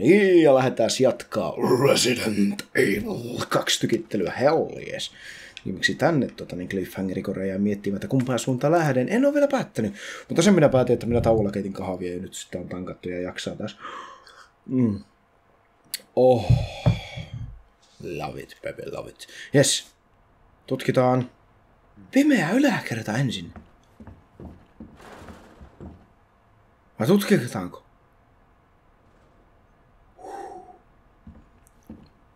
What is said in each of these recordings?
niin, ja lähdetään jatkaa Resident Evil 2 tykittelyä, hell yes. Viimeksi tänne tota, niin cliffhangerikoreja miettimään, että kumpaan suuntaan lähden. En ole vielä päättänyt. Mutta sen minä päätin, että minä tauolla keitin kahvia ja nyt sitten on tankattu ja jaksaa taas. Mm. Oh. Love it, baby, love it. Yes. Tutkitaan pimeä yläkerta ensin. Vai tutkitaanko?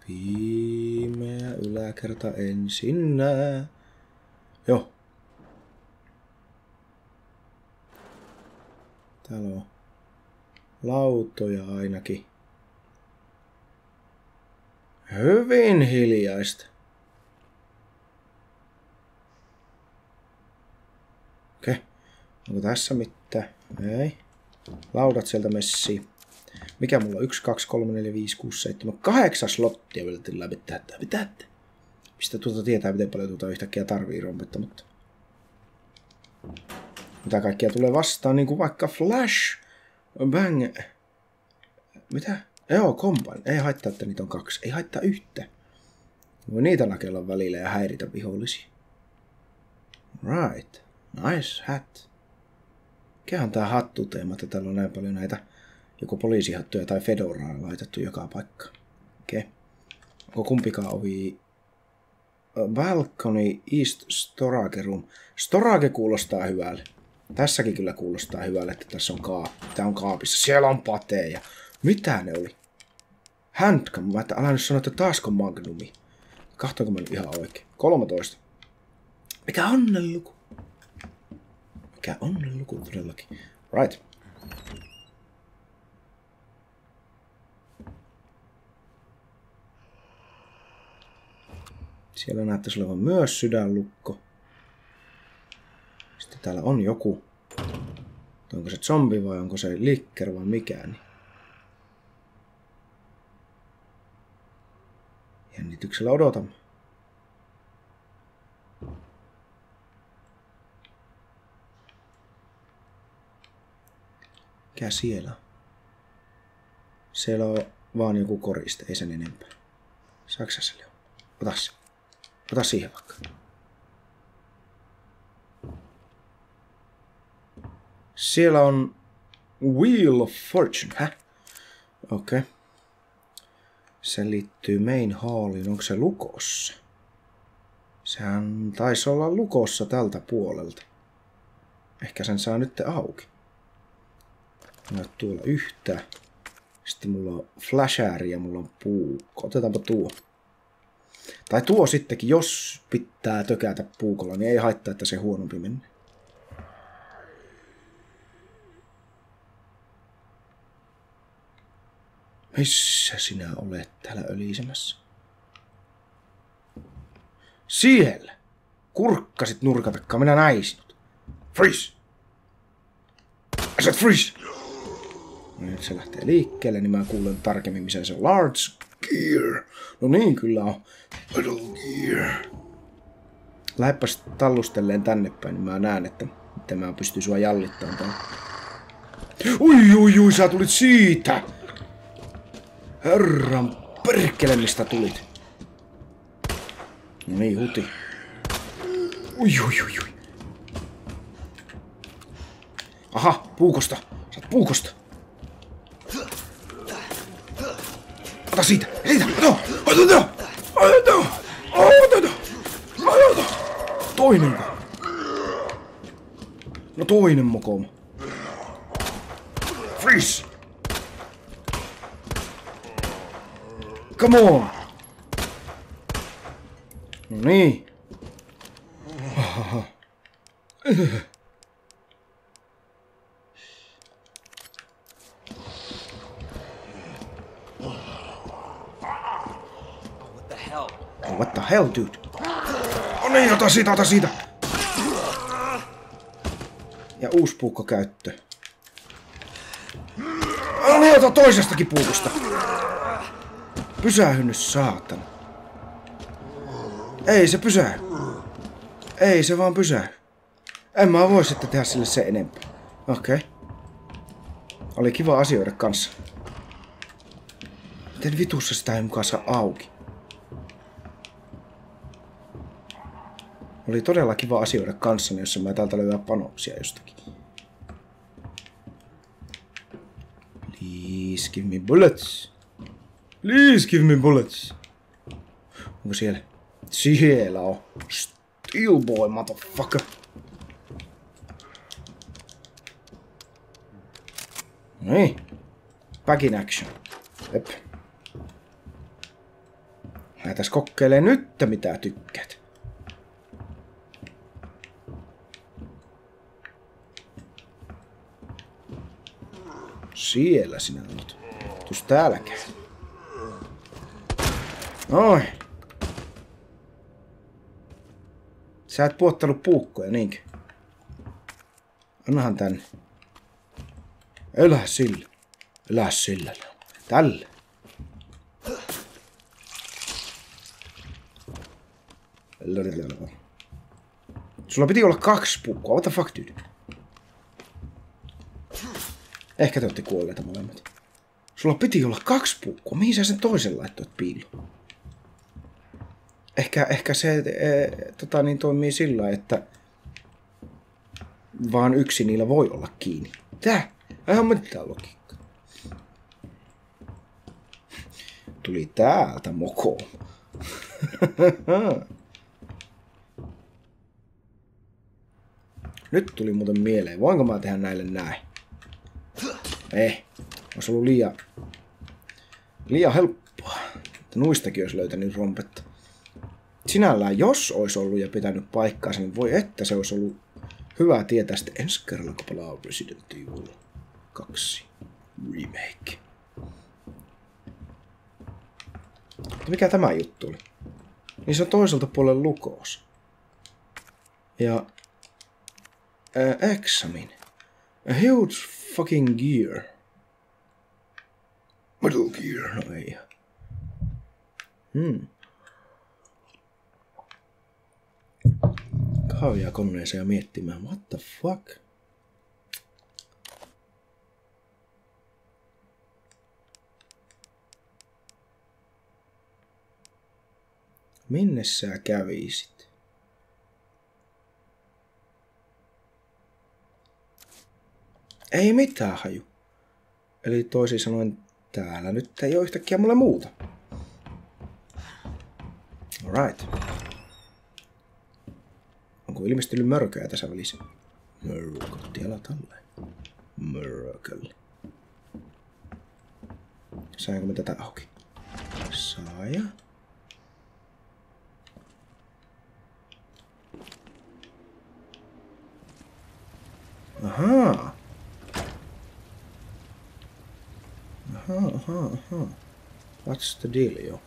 Pimeä yläkerta ensin. Joo. Täällä on lautoja ainakin. Hyvin hiljaista. Okei. Onko tässä mitään? Ei. Laudat sieltä messiin. Mikä mulla on? 1, 2, 3, 4, 5, 6, 7, 8 slottia vielä läpi tätä. Mitä? Mistä tuota tietää, miten paljon tuota yhtäkkiä tarvii rompetta, mutta... Mitä kaikkia tulee vastaan, niin kuin vaikka Flash, Bang... Mitä? Joo, kompan. Ei haittaa, että niitä on kaksi. Ei haittaa yhtä. Voi niitä nakella välillä ja häiritä vihollisia. Right. Nice hat. Mikähän tää hattuteema, että täällä on näin paljon näitä joko poliisihattuja tai fedoraa laitettu joka paikka. Okei. Okay. Onko kumpikaan ovi? Balcony East Storage Room. Storage kuulostaa hyvälle. Tässäkin kyllä kuulostaa hyvälle, että tässä on kaappi. Tää on kaapissa. Siellä on pateja. Mitä ne oli? Handcam. Mä älä nyt sanoa, että taasko Magnumi. Kahtoinko mä ihan oikein? 13. Mikä onnenluku? Mikä onnenluku todellakin? Right. Siellä näyttäisi olevan myös sydänlukko. Sitten täällä on joku. Onko se zombi vai onko se likker vai mikään. Niin. Jännityksellä odotamme. Mikä siellä? Siellä on vaan joku koriste, ei sen enempää. Saksa se on? Ota se. Ota siihen vaikka. Siellä on Wheel of Fortune, hä? Okei. Okay. Se liittyy main halliin. Onko se lukossa? Sehän taisi olla lukossa tältä puolelta. Ehkä sen saa nyt auki. No tuolla yhtä. Sitten mulla on flashääri ja mulla on puukko. Otetaanpa tuo. Tai tuo sittenkin, jos pitää tökätä puukolla, niin ei haittaa, että se huonompi menee. Missä sinä olet täällä ölisemässä? Siellä! Kurkkasit nurkatakka, minä näin sinut. Freeze! Said freeze! Nyt se lähtee liikkeelle, niin mä kuulen tarkemmin, missä se on. Large gear. No niin, kyllä on. Metal gear. Lähdepäs tallustelleen tänne päin, niin mä näen, että miten mä pystyn sua jallittamaan täällä. Ui, ui, ui, sä tulit siitä! Herran perkele, mistä tulit? No niin, huti. Ui, ui, ui, ui. Aha, puukosta. Sä puukosta. Ota siitä, siitä, ota, ota, ota, ota, ota, ota, ota. Toinen. No toinen mokoma. Freeze. Come on! No niin. What the hell? Oh, what the hell, dude? Oh niin, ota siitä, ota siitä. Ja uusi puukko käyttö. Oh niin, ota toisestakin puukosta. Pysähy nyt, saatana. Ei se pysähy. Ei se vaan pysähy. En mä voi sitten tehdä sille se enempää. Okei. Okay. Oli kiva asioida kanssa. Miten vitussa sitä ei mukaan saa auki? Oli todella kiva asioida kanssani, jos mä täältä löytää panoksia jostakin. Please give me bullets. Please give me bullets. Onko siellä? Siellä on. Steelboy, motherfucker. Niin. Back in action. Jep. Lähdetään kokeilee nyt, mitä tykkäät. Siellä sinä olet. Tus täälläkään. Oi. Sä et puottanut puukkoja, niinkö? Annahan tänne. Elä sillä. Elä sillä. Tälle. Sulla piti olla kaksi puukkoa. What the fuck, dude? Ehkä te olette kuolleita molemmat. Sulla piti olla kaksi puukkoa. Mihin sä sen toisen laittoit piiloon? Ehkä, ehkä se e, tota, niin toimii sillä, että vaan yksi niillä voi olla kiinni. Tää? Eihän mitään logiikkaa. Tuli täältä moko. Nyt tuli muuten mieleen, voinko mä tehdä näille näin? Eh, olisi ollut liian, liian helppoa. Että nuistakin olisi löytänyt rompetta. Sinällään, jos olisi ollut ja pitänyt paikkaansa, niin voi että se olisi ollut hyvä tietää sitten ensi kerralla, kun palaa Resident Evil 2 Remake. Mikä tämä juttu oli? Niin se on toiselta puolella lukos. Ja... Ää, examine. A huge fucking gear. Metal gear, no ei. Hmm. Kahvia koneeseen ja miettimään, what the fuck? Minne sä kävisit? Ei mitään haju. Eli toisin sanoen, täällä nyt ei ole yhtäkkiä mulle muuta. Alright. Onko ilmestynyt mörköjä tässä välissä? Mörkötti, älä tälleen. Mörkölle. Saanko me tätä auki? Saaja. Ahaa. Aha, aha, aha. What's the deal, jo?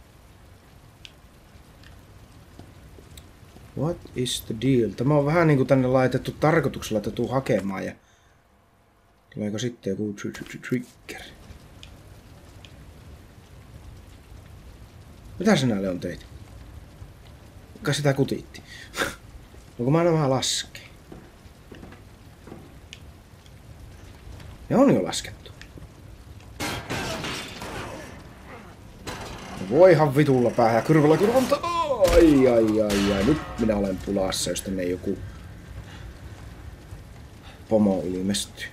What is the deal? Tämä on vähän niinku tänne laitettu tarkoituksella, että tuu hakemaan ja... Tuleeko sitten joku tr tr tr trigger? Mitä sinä on teit? Kuka sitä kutiitti? no kun mä nämä laskee. Ne on jo laskettu. Voihan vitulla päähän kyrvällä kyrvonta. Ai ai ai ai. Nyt minä olen pulassa, jos tänne joku pomo ilmestyy.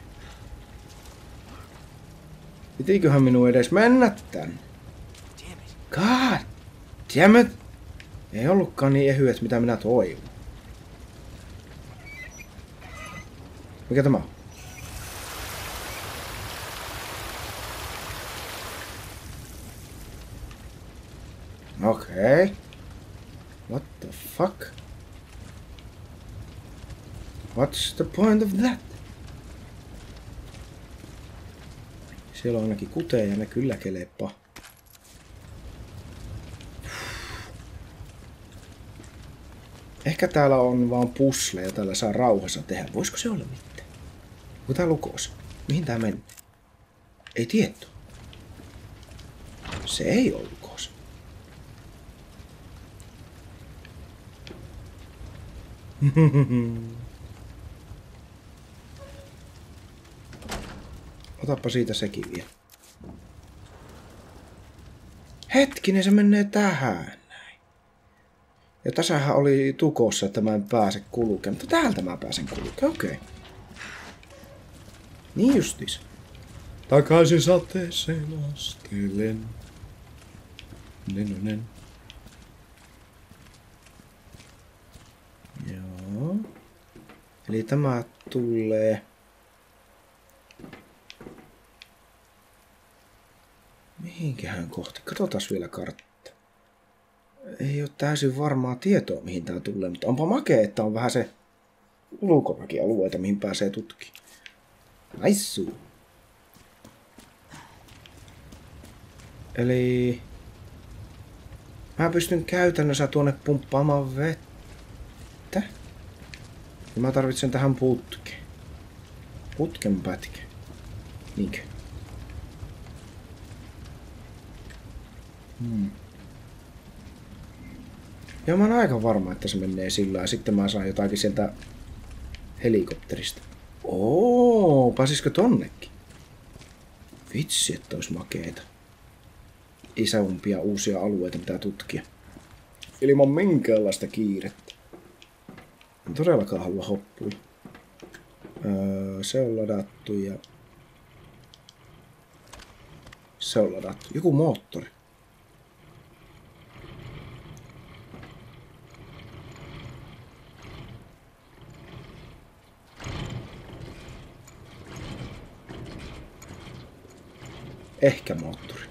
Pitiköhän minun edes mennä tänne? God damn it. Ei ollutkaan niin ehyet, mitä minä toivon. Mikä tämä on? Okay. What the fuck? What's the point of that? Siellä on ainakin kuteja ja ne kyllä kelepaa. Ehkä täällä on vaan pusleja, täällä saa rauhassa tehdä. Voisiko se olla mitään? Onko tää lukos? Mihin tää meni? Ei tietty. Se ei ole lukos. Otappa siitä sekin vielä. Hetkinen, se menee tähän näin. Ja tässähän oli tukossa, että mä en pääse kulkemaan. Mutta täältä mä pääsen kulkemaan, okei. Okay. Niin justis. Takaisin sateeseen astelen. Nenonen. Joo. Eli tämä tulee... Mihinkähän kohti? Katsotaan vielä kartta. Ei ole täysin varmaa tietoa, mihin tämä tulee, mutta onpa makea, että on vähän se ulkoväkialueita, mihin pääsee tutkimaan. Naissu. Eli mä pystyn käytännössä tuonne pumppaamaan vettä. Ja mä tarvitsen tähän putke. Putken pätkä. Niinkö? Hmm. Joo, mä oon aika varma, että se menee sillä ja sitten mä saan jotakin sieltä helikopterista. Oo, pääsisikö tonnekin? Vitsi, että olisi makeeta. Isäumpia uusia alueita, mitä tutkia. Ilman minkäänlaista kiirettä. Todellakaan halua hoppuilla. Öö, se on ladattu ja... Se on ladattu. Joku moottori. Ehkä moottori.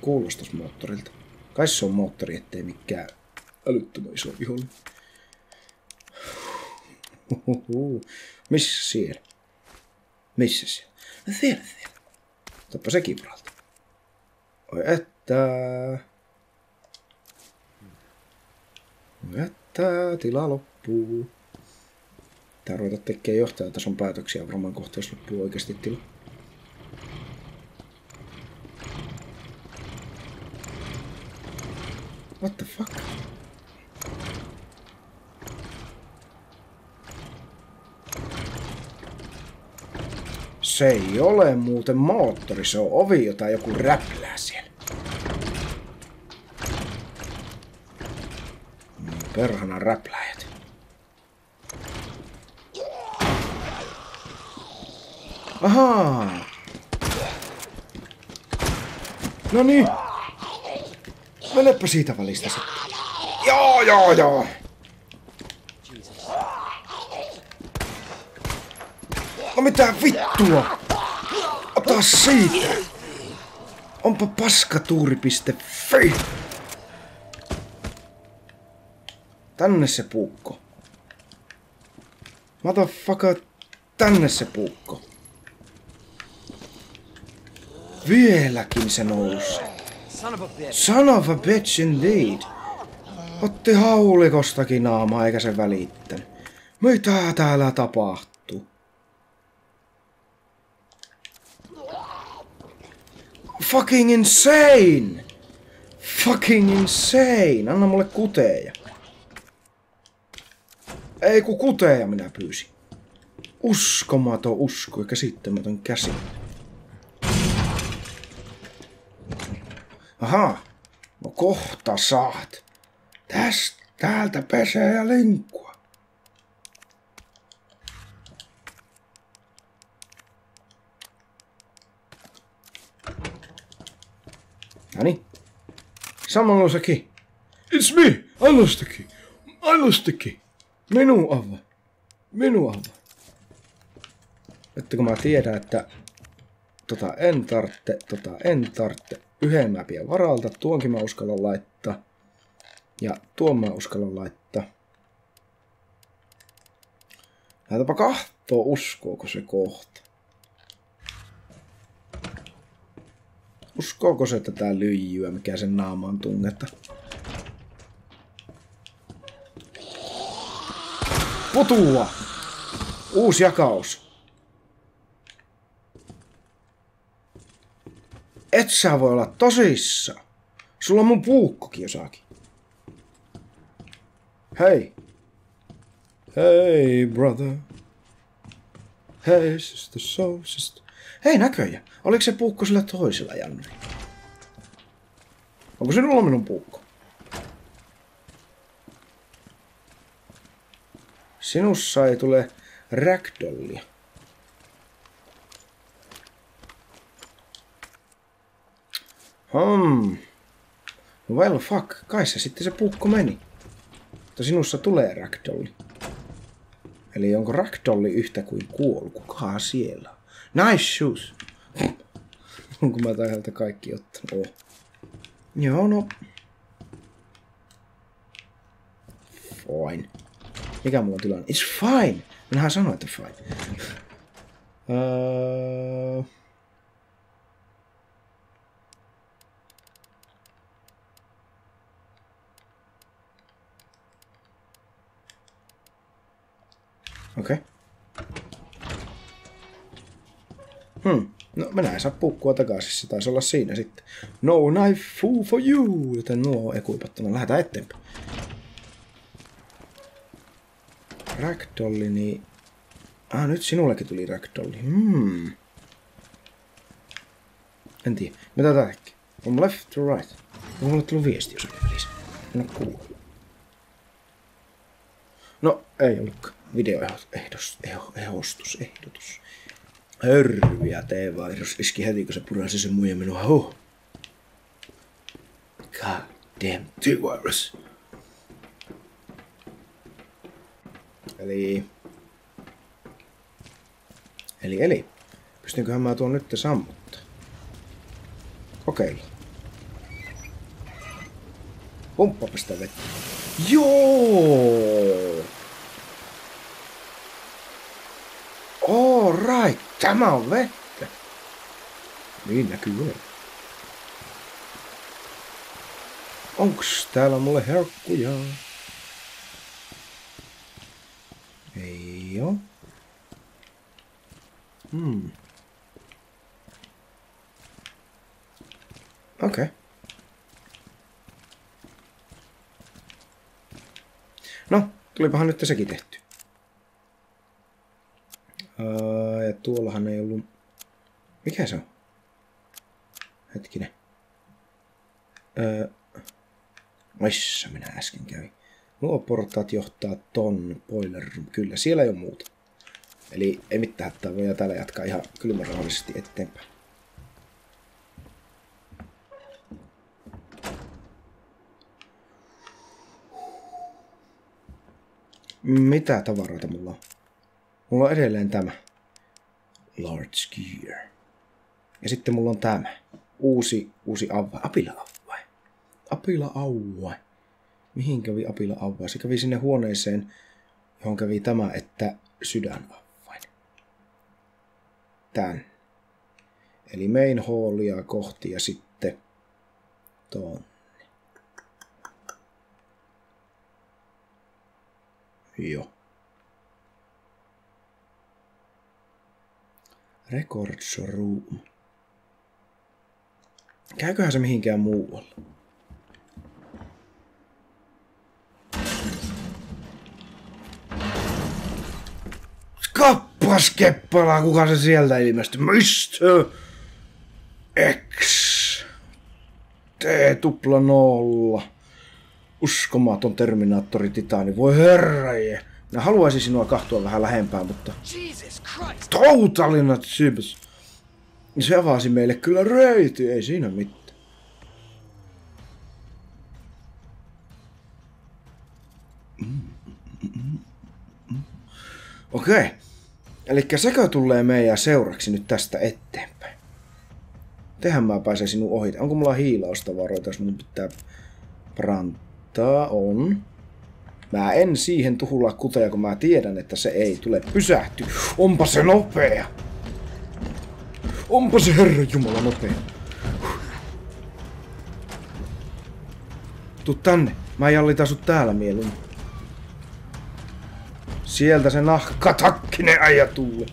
Kuulostas moottorilta. Kai se on moottori, ettei mikään älyttömän iso vihollinen. Missä siellä? Missä siellä? No siellä, siellä. Tappa sekin varalta. Oi että... Oi että tila loppuu. Tää ruveta tekemään johtajatason päätöksiä varmaan kohta, jos loppuu oikeasti tila. What the fuck? Se ei ole muuten moottori, se on ovi, jota joku räplää siellä. Perhana räpläjät. Ahaa. No niin. Menepä siitä välistä sitten. Joo, joo, joo. Mitä vittua? Ota siitä. Onpa paskatuuri.fi. Tänne se puukko. Motherfucker, tänne se puukko. Vieläkin se nousi. Son of a bitch indeed. Otti haulikostakin naamaa eikä se välittänyt. Mitä täällä tapahtuu? Fucking insane! Fucking insane! Anna mulle kuteja. Ei ku kuteja minä pyysin. Uskomaton usko ja käsittämätön käsi. Aha, no kohta saat. Tästä, täältä pesee ja linkkua. Noniin. Samalla sekin. It's me! Alustakin! Alustakin! Minun ava. Minun ava. Että kun mä tiedän, että tota en tartte, tota en tartte yhden mapin varalta. Tuonkin mä uskallan laittaa. Ja tuon mä uskallan laittaa. Lähdetäpä kahtoo, uskooko se kohta. Uskooko se tätä lyijyä, mikä sen naamaan tungetta? Putua! Uusi jakaus. Et sä voi olla tosissa. Sulla on mun puukkokin jossakin. Hei. Hey, brother. Hey, sister, so sister. Hei näköjään. Oliko se puukko sillä toisella Janni? Onko sinulla minun puukko? Sinussa ei tule ragdollia. Hmm. Well fuck, kai se sitten se puukko meni. Mutta sinussa tulee ragdolli. Eli onko ragdolli yhtä kuin kuollut? Kuka siellä Nice shoes. Onko mä täältä kaikki ottanut? Oh. Joo, no. Fine. Mikä mulla on tilanne? It's fine! Minähän sanoin, että fine. uh... Okei. Okay. Hmm. No, minä en saa pukkua takaisin. Se taisi olla siinä sitten. No knife fool for you! Joten nuo on ekuipattuna. Lähdetään eteenpäin. Ragdolli, niin... Ah, nyt sinullekin tuli ragdolli. Hmm. En tiedä. Mitä tää tekee? From left to right. On mulle tullut viesti jossakin välissä. En oo kuullut. No, ei ollutkaan videoehdotus, ehostus, ehdotus. Hörviä T-virus iski heti, kun se purasi sen muija minua. Huh. God damn T-virus. Eli... Eli, eli. Pystynköhän mä tuon nyt sammuttaa? Kokeilla. Pumppapa sitä vettä. Joo! All right, tämä on vettä. Niin näkyy olevan. Onks täällä mulle herkkuja? Ei oo. Hmm. Okei. Okay. No, tulipahan nyt sekin tehty. Ja tuollahan ei ollut... Mikä se on? Hetkinen. Missä minä äsken kävin? Nuo portaat johtaa ton boiler room. Kyllä, siellä ei ole muuta. Eli ei mitään hätää, voidaan täällä jatkaa ihan kylmärauhallisesti eteenpäin. Mitä tavaroita mulla on? Mulla on edelleen tämä. Large Gear. Ja sitten mulla on tämä. Uusi, uusi avva. Apila avva. Apila avva. Mihin kävi apila avva? Se kävi sinne huoneeseen, johon kävi tämä, että sydän avvain. Tän. Eli main hallia kohti ja sitten tuon. Joo. Records Room. Käyköhän se mihinkään muualle? Kappas keppala, kuka se sieltä ilmestyi? Mr. X. T tupla nolla. Uskomaton Terminaattori Titani. Voi herraje. Mä haluaisin sinua kahtua vähän lähempää, mutta... Totally not. Se avasi meille kyllä reiti, ei siinä mitään. Okei. Okay. Eli sekö tulee meidän seuraksi nyt tästä eteenpäin? Tehän mä pääsen sinun ohi. Onko mulla hiilaustavaroita, jos mun pitää prantaa? On. Mä en siihen tuhulla kuteja, kun mä tiedän, että se ei tule pysähty. Onpa se nopea! Onpa se herra jumala nopea. Tuu tänne. Mä jallitan sut täällä mieluummin. Sieltä se nahka takkinen äijä tulle.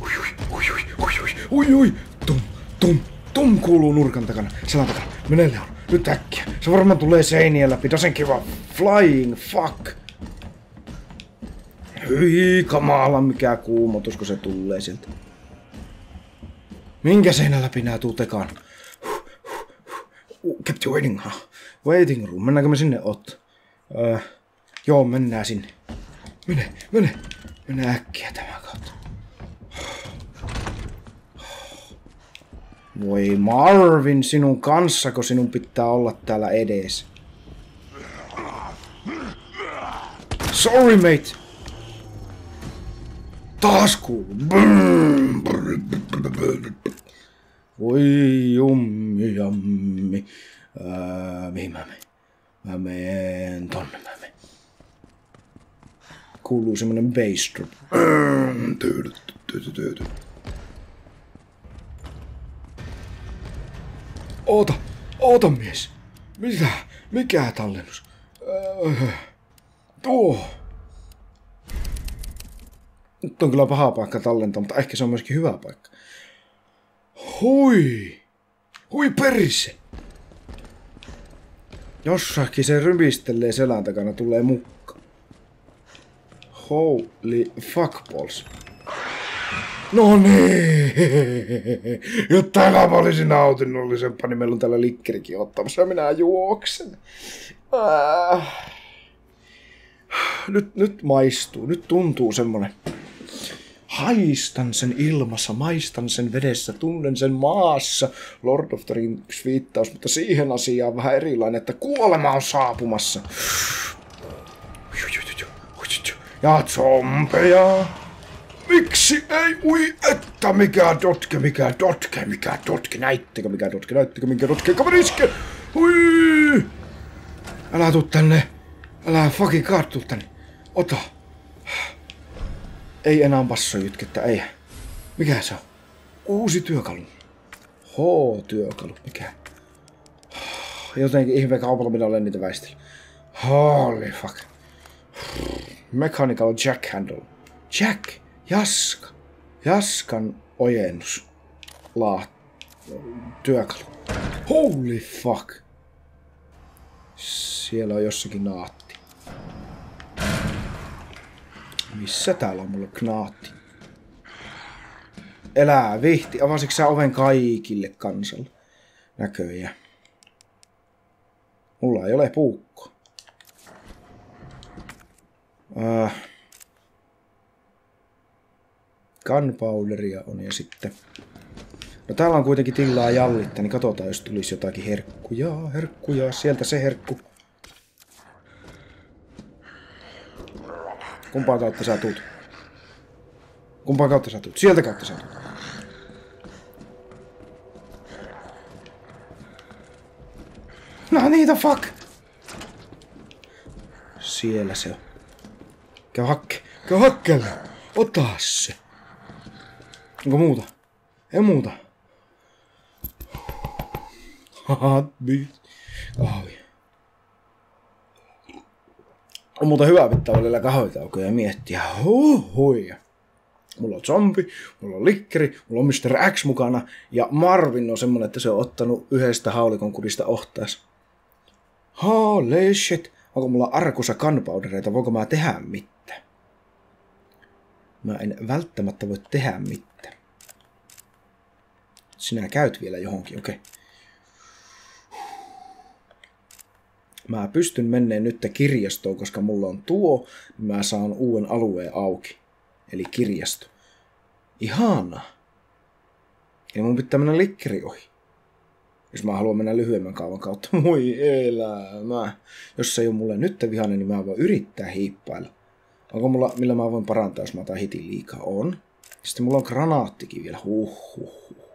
Ui, ui, ui, ui, ui, ui, ui, tum, tum, tum kuuluu nurkan takana, selän takana. Mene Leon. Nyt äkkiä. Se varmaan tulee seinien läpi. Tosen kiva. Flying fuck. Hyi kamala, mikä kuumotus, kun se tulee sieltä. Minkä seinän läpi nää tuu tekaan? Uh, kept you waiting, huh? Waiting room. Mennäänkö me sinne ot? Öö, joo, mennään sinne. Mene, mene. Mene äkkiä tämän kautta. Voi Marvin, sinun kanssako sinun pitää olla täällä edes? Sorry, mate. Taas kuuluu. Voi jummi jammi. Ää, mihin mä menen? Mä menen tonne mä menen. Kuuluu semmonen bass drop. Oota, oota mies. Mitä? Mikä tallennus? Öö, tuo. Nyt on kyllä paha paikka tallentaa, mutta ehkä se on myöskin hyvä paikka. Hui! Hui perse! Jossakin se rymistelee selän takana, tulee mukka. Holy fuck balls. No niin! Jotta mä olisin nautinnollisempaa, niin meillä on täällä likkerikin ottamassa ja minä juoksen. Äh. Nyt, nyt maistuu, nyt tuntuu semmonen haistan sen ilmassa, maistan sen vedessä, tunnen sen maassa. Lord of the Rings viittaus, mutta siihen asiaan vähän erilainen, että kuolema on saapumassa. Ja zombeja. Miksi ei ui, että mikä dotke, mikä dotke, mikä dotke, näittekö mikä dotke, näittekö mikä dotke, kaveriske, hui! Älä tuu tänne, älä fucking tuu tänne, ota. Ei enää bassojytkettä, ei. Mikä se on? Uusi työkalu. H-työkalu, mikä? Jotenkin ihme kaupalla minä olen niitä väistellä. Holy fuck. Mechanical jack handle. Jack. Jaska. Jaskan ojennus. La. Työkalu. Holy fuck. Siellä on jossakin naatti. Missä täällä on mulle knaatti? Elää vihti. Avasitko sä oven kaikille kansalle? Näköjään. Mulla ei ole puukko. Äh. Gunpowderia on ja sitten... No täällä on kuitenkin tilaa jallitta, niin katsotaan jos tulisi jotakin herkkuja, herkkuja, sieltä se herkku. Kumpaa kautta sä tuut? Kumpaa kautta sä tuut? Sieltä kautta sä tuut. No niitä fuck! Siellä se on. Käy hakke. Käy hakkeelle. Ota se. Onko muuta? Ei muuta. Haha, kahvi. On muuten hyvä pitää välillä kahvitaukoja ja miettiä. Huhui. Mulla on zombi, mulla on likkeri, mulla on Mr. X mukana ja Marvin on semmonen, että se on ottanut yhdestä haulikon kudista ohtaas. Holy shit. Onko mulla arkussa gunpowdereita, voinko mä tehdä mitään? Mä en välttämättä voi tehdä mitään. Sinä käyt vielä johonkin, okei. Okay. Mä pystyn menneen nyt kirjastoon, koska mulla on tuo, niin mä saan uuden alueen auki. Eli kirjasto. Ihana. Ja mun pitää mennä likkeri ohi. Jos mä haluan mennä lyhyemmän kaavan kautta. Moi elämä. Jos se ei ole mulle nyt vihainen, niin mä voin yrittää hiippailla. Onko mulla, millä mä voin parantaa, jos mä otan hitin liikaa? On. Sitten mulla on granaattikin vielä. Huh, huh, huh.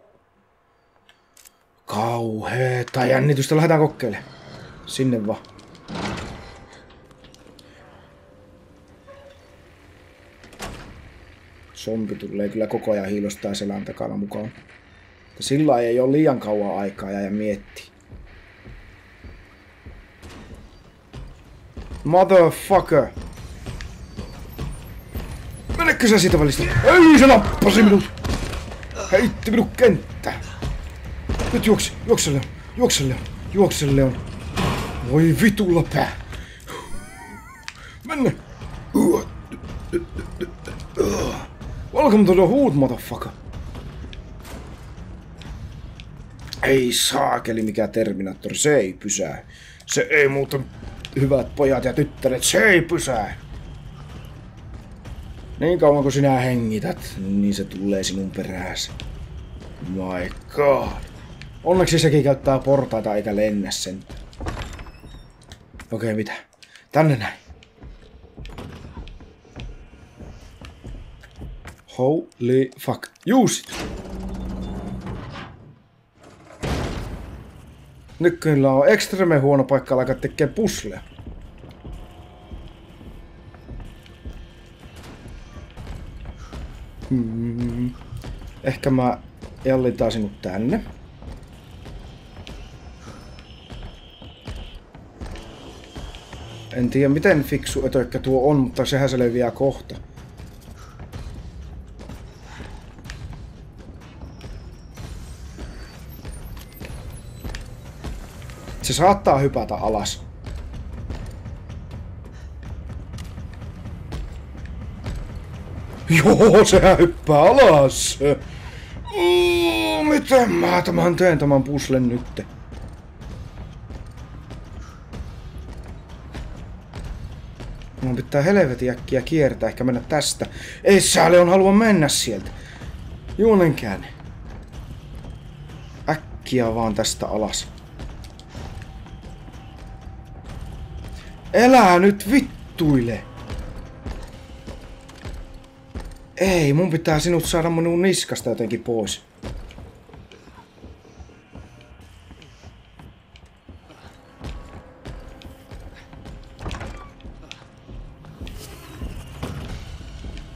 Kauheeta jännitystä. Lähdetään kokeilemaan. Sinne vaan. Zombi tulee kyllä koko ajan hiilostaa selän takana mukaan. Sillä ei ole liian kauan aikaa ja mietti. Motherfucker! Menekö sä siitä välistä? Ei, se nappasi minut! Heitti minut kenttä! Nyt juoksi, juokselle, juokselle, juokselle on. Voi vitulla pää! Menne! Welcome to the hood, motherfucker! Ei saakeli mikä Terminaattori, se ei pysää. Se ei muuten, hyvät pojat ja tyttäret, se ei pysää. Niin kauan kun sinä hengität, niin se tulee sinun perääsi. My god. Onneksi sekin käyttää portaita eikä lennä sen. Okei, okay, mitä? Tänne näin. Holy fuck. It. Nyt kyllä on ekstreme huono paikka alkaa tekee pusleja. Hmm. Ehkä mä jallitaan sinut tänne. En tiedä miten fiksu ötökkä tuo on, mutta sehän se leviää kohta. Se saattaa hypätä alas. Joo, sehän hyppää alas. Oh, miten mä tämän teen tämän puslen nyt? Mun pitää helvetin äkkiä kiertää, ehkä mennä tästä. Ei sä on halua mennä sieltä. Juonen käänne. Äkkiä vaan tästä alas. Elää nyt vittuile! Ei, mun pitää sinut saada minun niskasta jotenkin pois.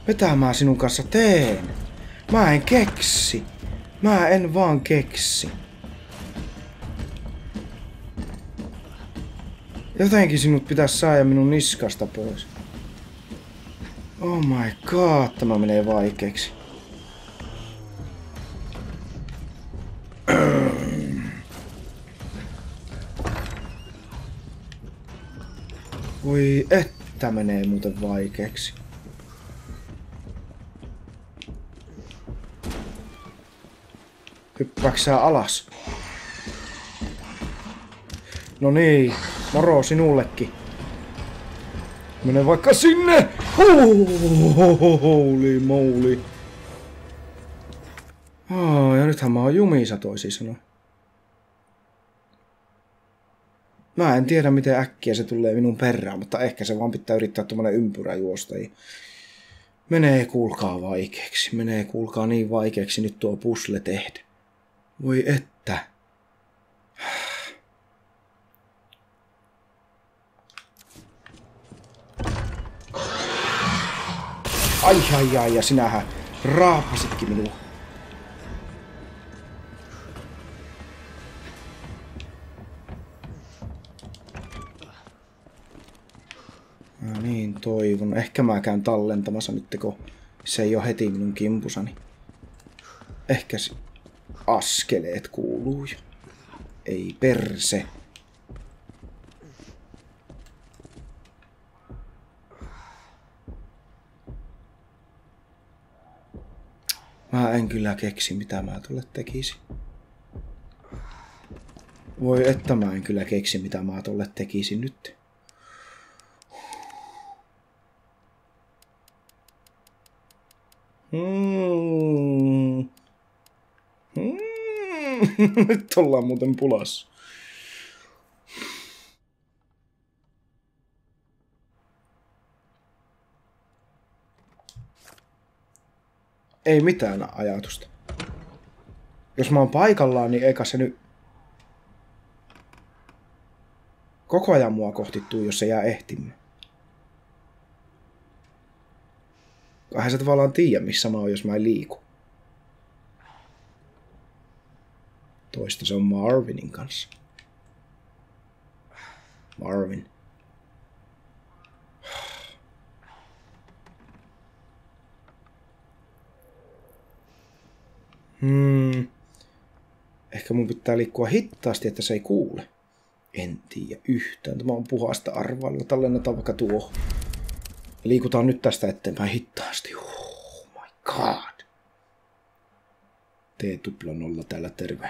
Mitä mä sinun kanssa teen? Mä en keksi. Mä en vaan keksi. Jotenkin sinut pitäisi saada minun niskasta pois. Oh my god, tämä menee vaikeaksi. Voi että menee muuten vaikeaksi. Hyppääksä alas? No niin, moro sinullekin. Mene vaikka sinne! Holy moly. Oh, ja nythän mä oon jumissa toisin sanoen. Mä en tiedä miten äkkiä se tulee minun perään, mutta ehkä se vaan pitää yrittää tuommoinen ympyrä juosta. Menee kuulkaa vaikeaksi. Menee kuulkaa niin vaikeaksi nyt tuo pusle tehdä. Voi että. Ai ai ai, ja sinähän raapasitkin minua. No niin, toivon. Ehkä mä käyn tallentamassa nyt, kun se ei ole heti minun kimpusani. Ehkä askeleet kuuluu jo. Ei perse. Mä en kyllä keksi, mitä mä tulle tekisin. Voi että mä en kyllä keksi, mitä mä tulle tekisin nyt. Hmm. Hmm. Nyt ollaan muuten pulassa. Ei mitään ajatusta. Jos mä oon paikallaan, niin eikä se nyt koko ajan mua kohti tuu, jos se jää ehtimään. Vähän se tavallaan tiedä, missä mä oon, jos mä en liiku. Toista se on Marvinin kanssa. Marvin. Hmm. Ehkä mun pitää liikkua hittaasti, että se ei kuule. En tiedä yhtään. Tämä on puhasta arvailua. Tallennetaan vaikka tuo. Liikutaan nyt tästä eteenpäin hittaasti. Oh my god. T-tupla nolla täällä terve.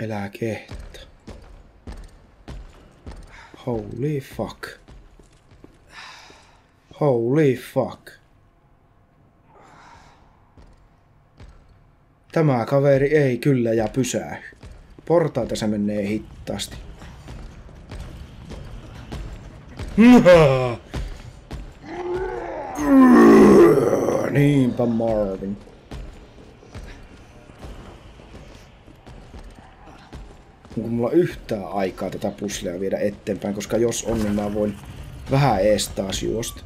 Elää kehto. Holy fuck. Holy fuck. Tämä kaveri ei kyllä ja pysähy. Portaita se menee hittaasti. Niinpä Marvin. Onko mulla yhtään aikaa tätä puslea viedä eteenpäin, koska jos on, niin mä voin vähän ees taas juosta.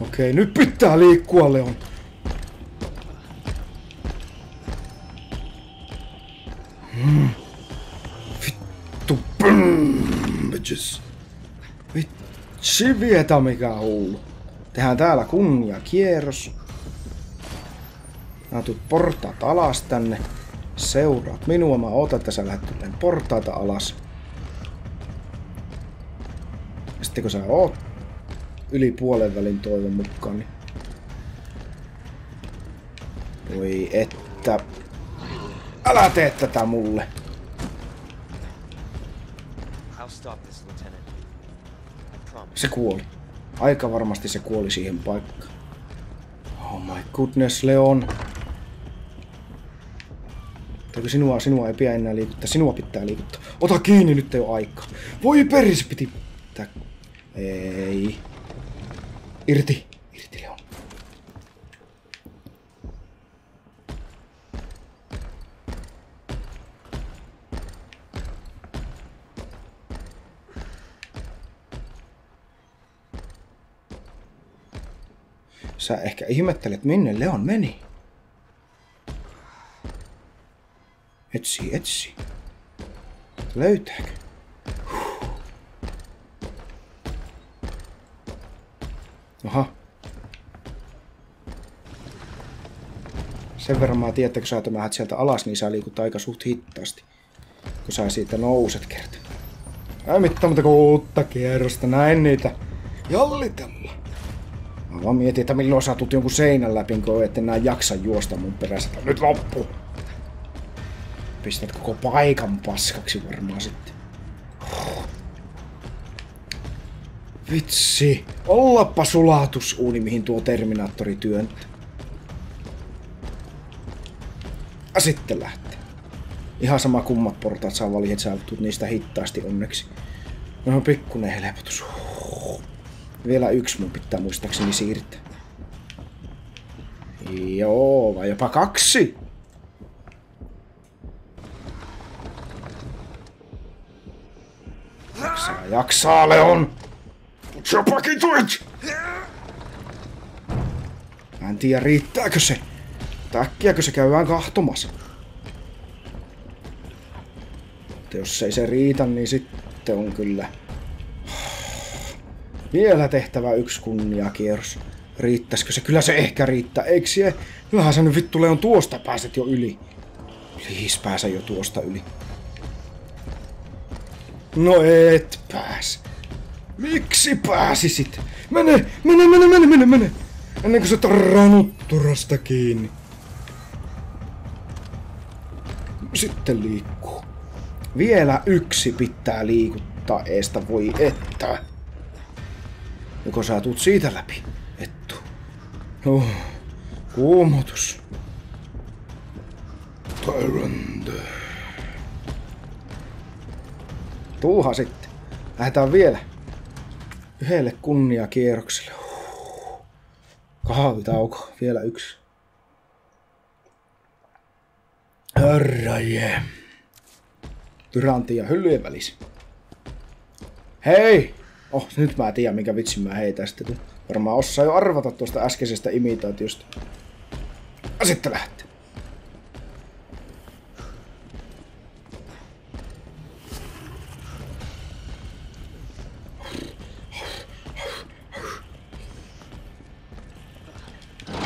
Okei, nyt pitää liikkua, Leon. Hmm. Vittu, brum, bitches. Vitsi vietä mikä hullu. Tehdään täällä kunnia kierros. Mä tuut portaat alas tänne. Seuraat minua. Mä ootan, että sä lähdet portaita alas. Sitten kun sä oot yli puolen välin toivon mukaan, niin... Voi että... Älä tee tätä mulle! Se kuoli. Aika varmasti se kuoli siihen paikkaan. Oh my goodness, Leon. Teikö sinua, sinua ei pidä enää liikuttaa. Sinua pitää liikuttaa. Ota kiinni, nyt ei ole aikaa. Voi peris, piti... Tää... Ei. Irti. Irti, Leon. Sä ehkä ihmettelet, minne Leon meni. Etsi, etsi. Löytääkö? Aha. Sen verran mä tiedän, että kun sä tömähät sieltä alas, niin sä liikut aika suht hittaasti. Kun sä siitä nouset kerta. Ei mitään kuin uutta kierrosta, näin niitä jallitella. Mä vaan mietin, että milloin sä tulet jonkun seinän läpi, kun et enää jaksa juosta mun perässä. Nyt loppu! Pistät koko paikan paskaksi varmaan sitten. Vitsi. Ollappa sulatusuuni, mihin tuo Terminaattori työntää. Ja sitten lähtee. Ihan sama kummat portaat saa valita, että sä niistä hittaasti onneksi. No on pikkunen helpotus. Vielä yksi mun pitää muistaakseni siirtää. Joo, vai jopa kaksi. Jaksaa, jaksaa, Leon! Put your back into it! Mä en tiedä, riittääkö se. Täkkiäkö se käydään kahtomassa. Mutta jos ei se riitä, niin sitten on kyllä vielä tehtävä yksi kunniakierros. Riittäisikö se? Kyllä se ehkä riittää, eikö se? Kyllähän sä nyt vittu Leon tuosta pääset jo yli. Please pääse jo tuosta yli. No et pääs. Miksi pääsisit? Mene, mene, mene, mene, mene, mene. Ennen kuin sä ranutturasta kiinni. Sitten liikkuu. Vielä yksi pitää liikuttaa eestä, voi että. Joko sä tuut siitä läpi? Ettu. Oh, kuumotus. Tyrant. Tuuha sitten. Lähdetään vielä yhdelle kunniakierrokselle. Kahvitauko. Vielä yksi. Herra je. Tyrantin ja hyllyjen välissä. Hei! Oh, nyt mä tiedän, mikä vitsi mä heitän sitten. Varmaan osaa jo arvata tuosta äskeisestä imitaatiosta. Ja sitten lähtee.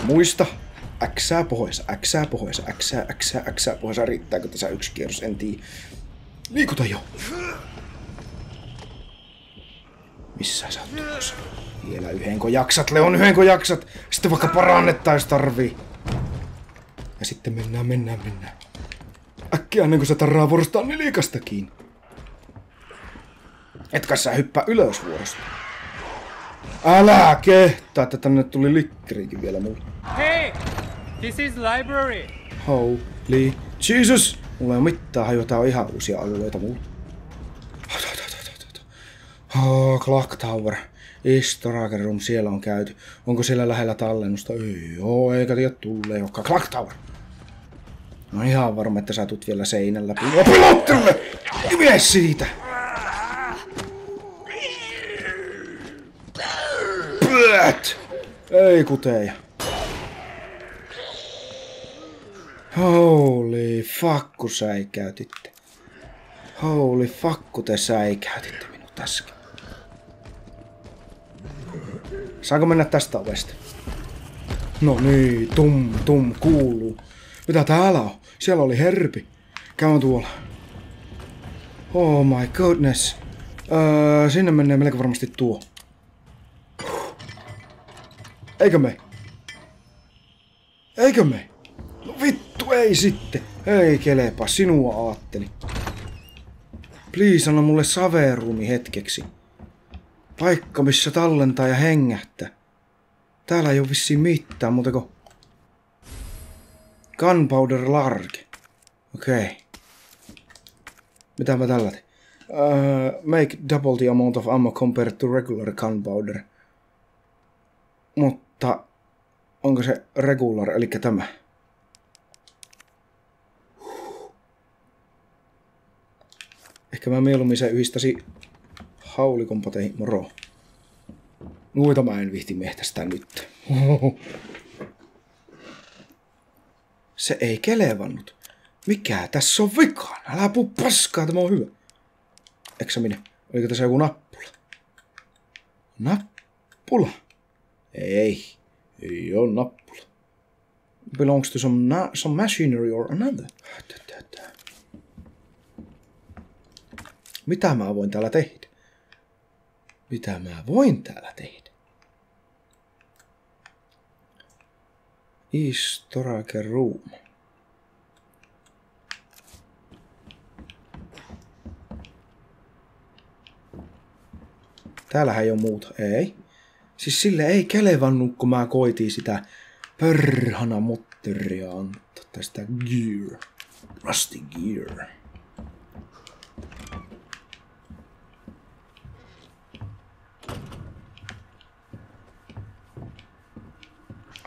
Muista, äksää pohjoissa, äksää pohjoissa, äksää, äksää, äksää pohjoissa. Riittääkö tässä yksi kierros, en tiedä. Liikuta jo. Missä sä oot tulossa? Vielä yhdenko jaksat, Leon, yhdenko jaksat. Sitten vaikka parannettais tarvii. Ja sitten mennään, mennään, mennään. Äkkiä ennen kuin se tarraa vuorostaan kiinni. Etkä sä hyppää ylös vuorosta. Älä kehtaa, että tänne tuli likkerikin vielä mulle. Hey! This is library! Holy Jesus! Mulla ei ole mitään hajua, tää on ihan uusia alueita mulle. Oh, Clock Tower. Istoraken Room, siellä on käyty. Onko siellä lähellä tallennusta? Ei eikä tiedä tulee joka. Clock Tower! No ihan varma, että sä tulet vielä. Ja pilottelulle! Mene siitä! Pöt! Ei kuteja. Holy fuck, säikäytitte. Holy fuck, te säikäytitte minut äsken. Saanko mennä tästä ovesta? No niin, tum, tum, kuuluu. Mitä täällä on? Siellä oli herpi. Käyn tuolla. Oh my goodness. Öö, sinne menee melko varmasti tuo. Eikö me? Eikö me? No vittu, ei sitten. Ei kelepa, sinua aatteli. Please anna mulle saveruumi hetkeksi. Paikka, missä tallentaa ja hengähtää. Täällä ei ole vissiin mitään, mutta kun... Gunpowder large. Okei. Okay. Mitä mä tällä teen? Uh, make double the amount of ammo compared to regular gunpowder. Mutta onko se regular, eli tämä? Ehkä mä mieluummin se yhdistäsi haulikon pateihin. Moro. Muita mä en vihti mehtästä nyt. Se ei kelevannut. Mikä tässä on vikaan? Älä puu paskaa, tämä on hyvä. Se minä? Oliko tässä joku nappula? Nappula? Ei. Ei ole nappula. Belongs to some, na- some machinery or another. Mitä mä voin täällä tehdä? Mitä mä voin täällä tehdä? Istorake room. Täällähän ei ole muuta. Ei. Siis sille ei kelevannut, kun mä koitiin sitä perhana motteria antaa tästä gear. Rusty gear.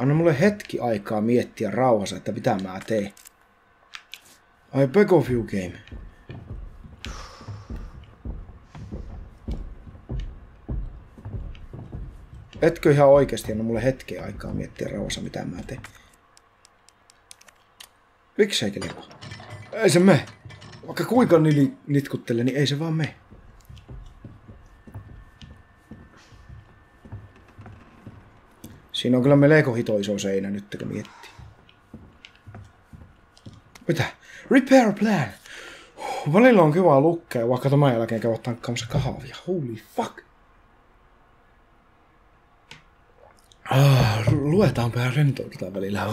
Anna mulle hetki aikaa miettiä rauhassa, että mitä mä teen. I beg of you game. Etkö ihan oikeasti anna mulle hetki aikaa miettiä rauhassa, mitä mä teen? Miksei kelpaa? Ei se me. Vaikka kuinka nili nitkuttelee, niin ei se vaan me. Siinä on kyllä melko hito iso seinä nyt, kun miettii. Mitä? Repair plan! Välillä on kiva lukea, vaikka tämän jälkeen käydä tankkaamassa kahvia. Holy fuck! Ah, luetaanpa ja rentoudutaan välillä.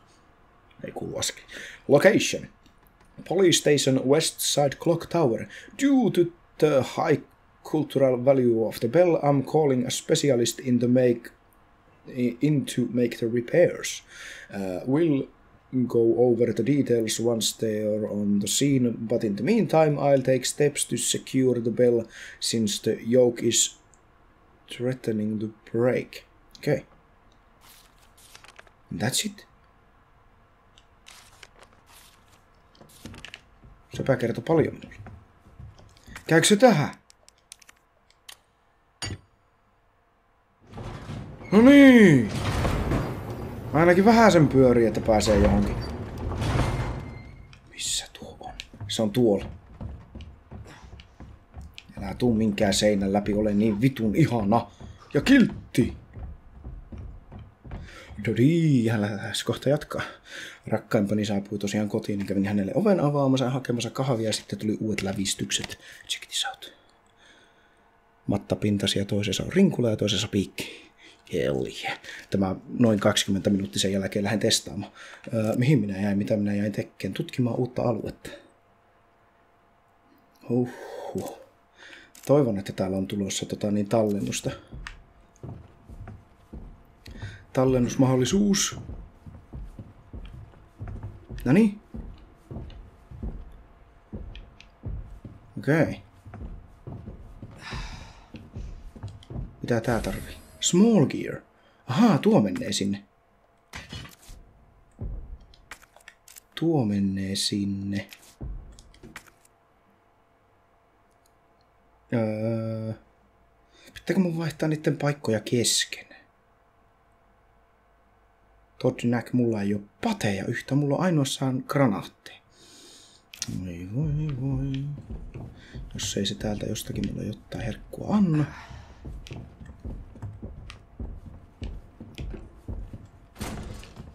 Ei kuulu äsken. Location. Police Station West Side Clock Tower. Due to the high cultural value of the bell, I'm calling a specialist in the make in to make the repairs. Uh, we'll go over the details once they are on the scene, but in the meantime, I'll take steps to secure the bell since the yoke is threatening to break. Okay. That's it. Sepä kertoo paljon. Käykö se tähän? No niin! Ainakin vähän sen pyörii, että pääsee johonkin. Missä tuo on? Se on tuolla. Älä tuu minkään seinän läpi, ole niin vitun ihana. Ja kiltti! Dodi, hän lähes kohta jatkaa. Rakkaimpani saapui tosiaan kotiin, niin kävin hänelle oven avaamassa ja hakemassa kahvia ja sitten tuli uudet lävistykset. Check this out. mattapintaisia, toisessa on rinkula ja toisessa piikki. Hell yeah. Tämä noin 20 minuuttisen jälkeen lähden testaamaan. Öö, mihin minä jäin, mitä minä jäin tekemään? Tutkimaan uutta aluetta. Uhuh. Toivon, että täällä on tulossa tota, niin tallennusta. Tallennusmahdollisuus. No niin. Okei. Okay. Mitä tää tarvii? Small gear. Ahaa, tuo menee sinne. Tuo menee sinne. Öö, pitääkö mun vaihtaa niiden paikkoja kesken? Todnäk, mulla ei ole pateja yhtä, mulla on ainoastaan granaatteja. Voi voi voi. Jos ei se täältä jostakin mulle jotain herkkua anna.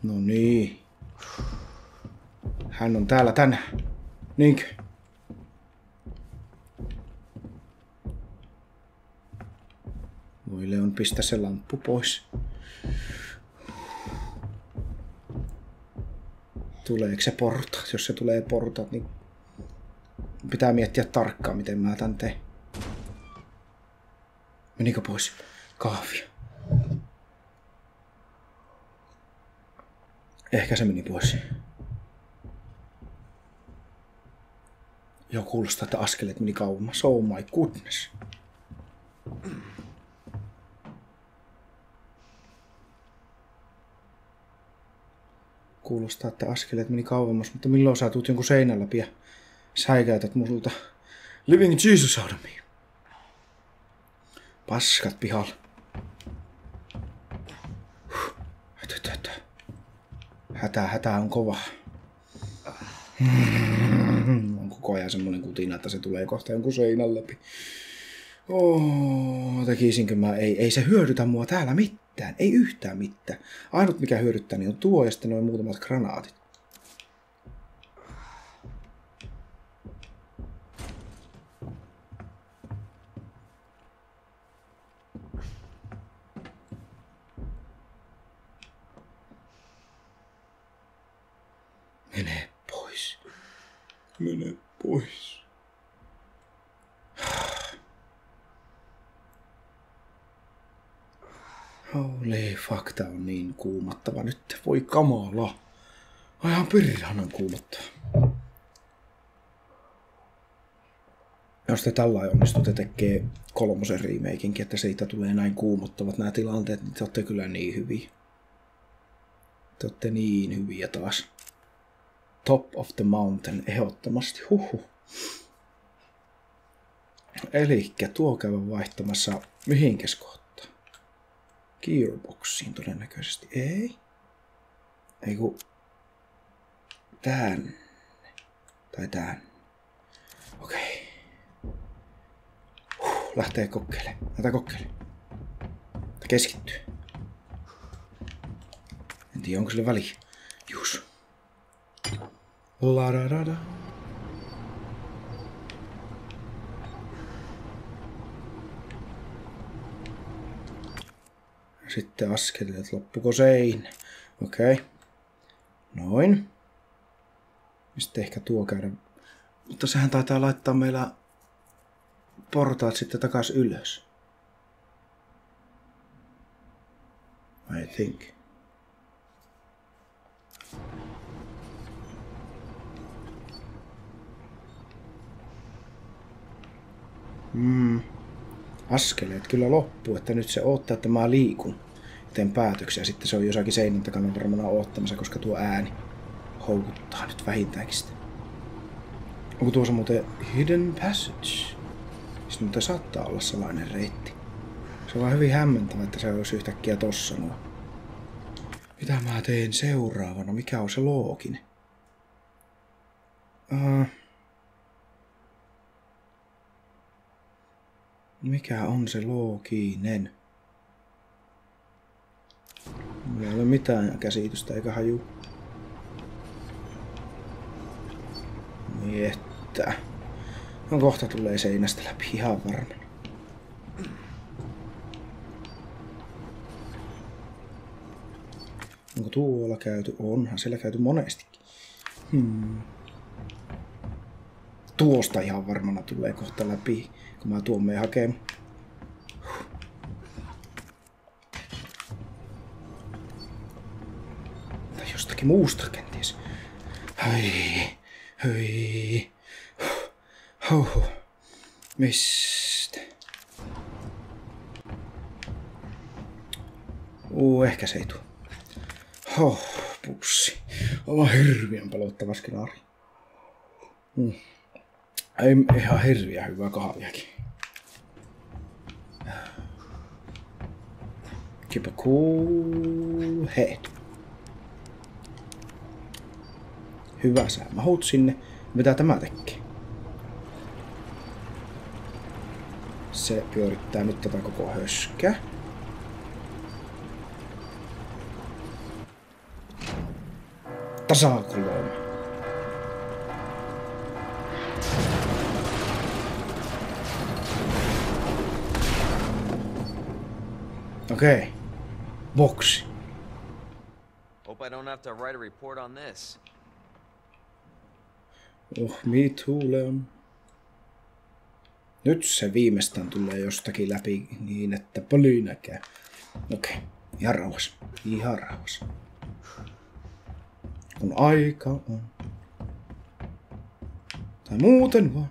No niin. Hän on täällä tänään. Niinkö? Voi Leon, pistä se lamppu pois. Tuleeko se portaat? Jos se tulee portaat, niin pitää miettiä tarkkaan, miten mä tän teen. Menikö pois? Kahvia. Ehkä se meni pois. Joo, kuulostaa, että askeleet meni kauemmas. Oh my goodness. Kuulostaa, että askeleet meni kauemmas, mutta milloin sä tuut jonkun seinän läpi ja säikäytät multa Living Jesus out of me. Paskat pihalla. Hätä, hätä on kova. On koko ajan semmonen kutina, että se tulee kohta jonkun seinän läpi. Oh, tekisinkö mä? Ei, ei se hyödytä mua täällä mitään. Ei yhtään mitään. Ainut mikä hyödyttää niin on tuo ja sitten noin muutamat granaatit. Mene pois. Mene pois. Holy fuck, tää on niin kuumattava nyt. Voi kamala. Aivan pirhanan kuumattava. Jos te tällä onnistutte tekee kolmosen remakinkin, että siitä tulee näin kuumottavat nämä tilanteet, niin te olette kyllä niin hyviä. Te olette niin hyviä taas. Top of the mountain, ehdottomasti. Huhu. Eli tuo käydä vaihtamassa mihinkäs kohtaan? Gearboxiin todennäköisesti. Ei. Ei ku... Tän. Tai tän. Okei. Huh, lähtee kokeilemaan. Lähtee kokeilemaan. Keskittyy. En tiedä, onko sille väliä. Jus. La da da da. Sitten askeleet, loppuko sein? Okei. Okay. Noin. Sitten ehkä tuo käydä. Mutta sehän taitaa laittaa meillä portaat sitten takas ylös. I think. Mm. Askeleet kyllä loppuu, että nyt se odottaa, että mä liikun. Teen päätöksiä. Sitten se on jossakin seinän takana varmaan odottamassa, koska tuo ääni houkuttaa nyt vähintäänkin sitä. Onko tuossa muuten Hidden Passage? Siis muuten saattaa olla sellainen reitti. Se on vaan hyvin hämmentävä, että se olisi yhtäkkiä tossa nuo. Mitä mä teen seuraavana? Mikä on se looginen? Uh, Mikä on se looginen? Mulla ei ole mitään käsitystä eikä haju. Niin että. No kohta tulee seinästä läpi ihan varma. Onko tuolla käyty? Onhan siellä käyty monestikin. Hmm. Tuosta ihan varmana tulee kohta läpi, kun mä tuon meidän hakemaan. Muusta kenties. Hei, hei. Huh. Mistä? Uu, ehkä se ei tuu. Huh, pussi. Oma hirviän pelottava skenaari. Hmm. Ei ihan hirviä hyvää kahviakin. Keep a cool head. Hyvä, sä mahut sinne. Mitä tämä tekee? Se pyörittää nyt tätä koko höskää. Tasakolme. Okei. Okay. Boksi. Hope I don't have to write a report on this. Oh, me too. Nyt se viimeistään tulee jostakin läpi niin, että näkee. Okei, okay. ihan rauhassa. Ihan rauhassa. Kun aika on. Tai muuten vaan.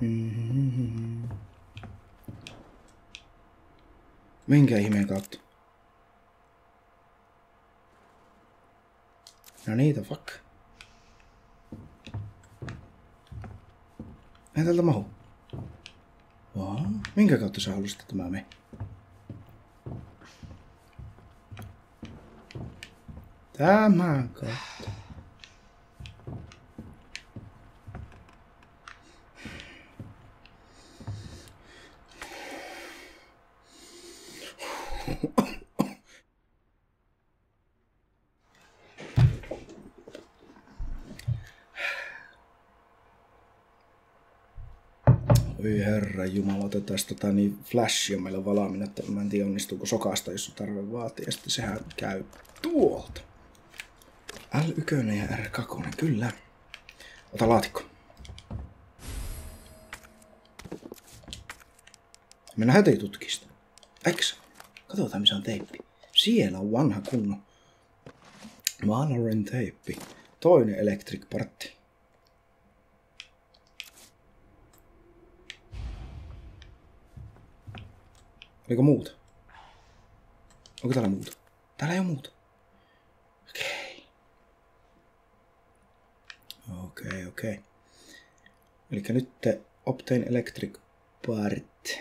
Mm-hmm. Minkä ihmeen kautta? No niitä fuck. Ei tältä mahu. Vaa, minkä kautta sä halusit, että mä menen? Tämän kautta. Oi herra jumala, otetaan tota niin flash on meillä valaaminen, että mä en tiedä onnistuuko sokasta, jos tarve vaatia. Ja sitten sehän käy tuolta. L1 ja R2, kyllä. Ota laatikko. Mennään heti tutkista. Eks? Katsotaan missä on teippi. Siellä on vanha kunno. Valorant teippi. Toinen electric partti. Oliko muuta? Onko täällä muuta? Täällä ei ole muuta. Okei. Okei, okei. Eli nyt Obtain Electric Part.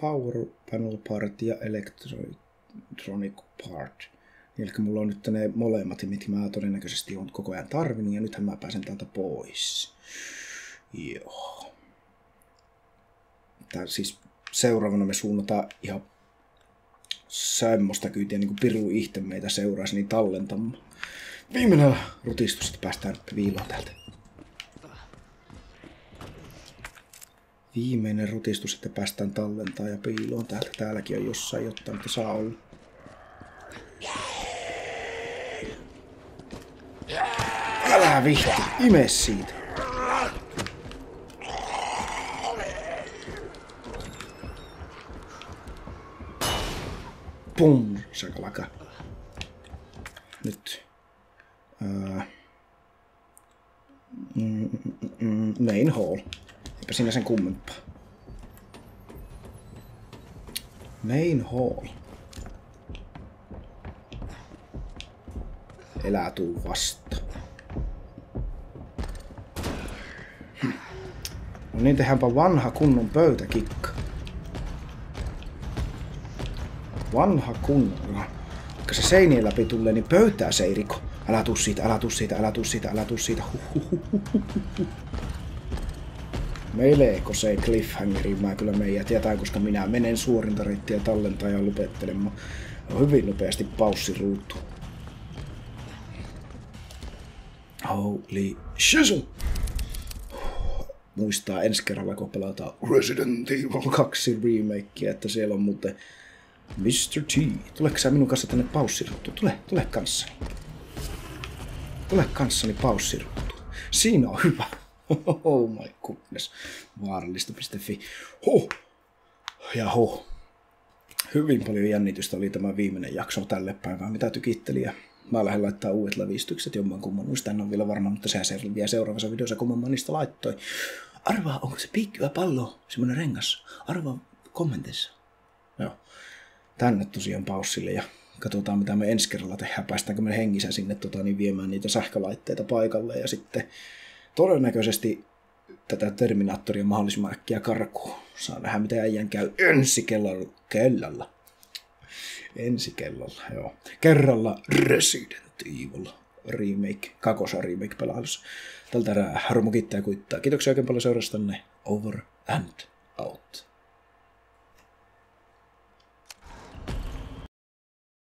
Power Panel Part ja Electronic Part. Eli mulla on nyt ne molemmat, mitkä mä todennäköisesti on koko ajan tarvinnut, ja nythän mä pääsen täältä pois. Joo. Tää siis seuraavana me suunnataan ihan semmoista kyytiä, niin kuin Piru itse meitä seuraisi, niin tallentamaan. Viimeinen rutistus, että päästään viiloon täältä. Viimeinen rutistus, että päästään tallentaa ja piiloon täältä. Täälläkin on jossain jotain, mutta saa olla. Älä vihti, ime siitä. Pum, sakalaka. Nyt. Ää, mm, mm, main hall. Eipä siinä sen kummempaa. Main hall. Elää tuu vasta. No niin, tehdäänpä vanha kunnon pöytäkikka. Vanha kunnon. Vaikka se seinien läpi tulee, niin pöytää se ei riko. Älä tuu siitä, älä tuu siitä, älä tuu siitä, älä tuu siitä. Meleeko se cliffhangeri mä kyllä meidän tietää, koska minä menen suorinta reittiä tallentaa ja. On hyvin nopeasti paussi ruutu. Holy shizzle! Muistaa ensi kerralla, kun pelataan Resident Evil 2 remakea, että siellä on muuten Mr. T. Tuleeko sä minun kanssa tänne paussiruttu? Tule, tule kanssani. Tule kanssani paussiruttu. Siinä on hyvä. Oh my goodness. Vaarallista.fi. Huh. Ja huh. Hyvin paljon jännitystä oli tämä viimeinen jakso tälle päivään, mitä tykitteli. Ja mä lähden laittaa uudet lävistykset jomman kumman. Muista en ole vielä varma, mutta sehän selviää seuraavassa videossa, kumman mä niistä laittoi. Arvaa, onko se piikkivä pallo, semmonen rengas? Arvaa kommenteissa. Tänne tosiaan paussille ja katsotaan mitä me ensi kerralla tehdään. Päästäänkö me hengissä sinne tota, niin viemään niitä sähkölaitteita paikalle ja sitten todennäköisesti tätä Terminaattoria mahdollisimman äkkiä karkuun. Saa nähdä, mitä äijän käy ensi kellalla. kellalla. Ensi kellalla, joo. Kerralla Resident Evil remake, kakosa remake pelailussa. Tältä erää Harmo kiittää kuittaa. Kiitoksia oikein paljon seurastanne. Over and out.